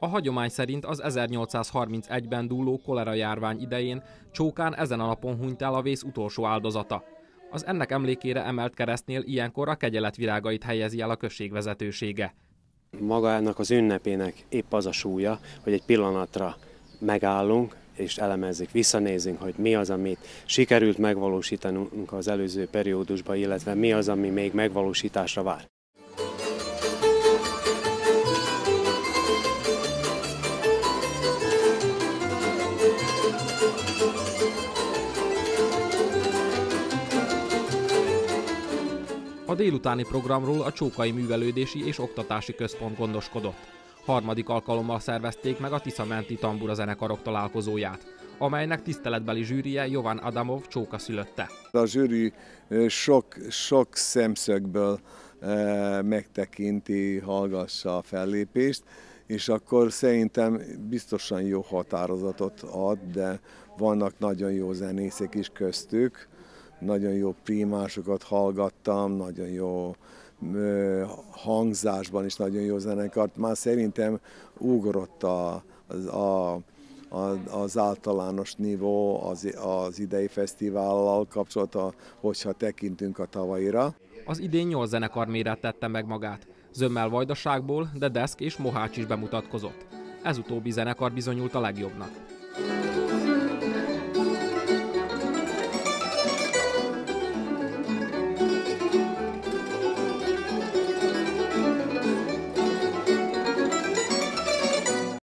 A hagyomány szerint az 1831-ben dúló kolera járvány idején Csókán ezen a napon hunyt el a vész utolsó áldozata. Az ennek emlékére emelt keresztnél ilyenkor a kegyelet virágait helyezi el a község vezetősége. Magának az ünnepének épp az a súlya, hogy egy pillanatra megállunk, és elemezzük, visszanézünk, hogy mi az, amit sikerült megvalósítanunk az előző periódusban, illetve mi az, ami még megvalósításra vár. A délutáni programról a Csókai Művelődési és Oktatási Központ gondoskodott. Harmadik alkalommal szervezték meg a Tiszamenti Tambura zenekarok találkozóját, amelynek tiszteletbeli zsűrie Jovan Adamov Csóka szülötte. A zsűri sok, sok szemszögből megtekinti, hallgassa a fellépést, és akkor szerintem biztosan jó határozatot ad, de vannak nagyon jó zenészek is köztük, nagyon jó primásokat hallgattam, nagyon jó hangzásban is nagyon jó zenekart. Már szerintem ugrott a, az, a, az általános nívó az, az idei fesztivállal kapcsolatban, hogyha tekintünk a tavaira. Az idén nyolc zenekar méret tette meg magát. Zömmel Vajdaságból, de Deszk és Mohács is bemutatkozott. Ez utóbbi zenekar bizonyult a legjobbnak.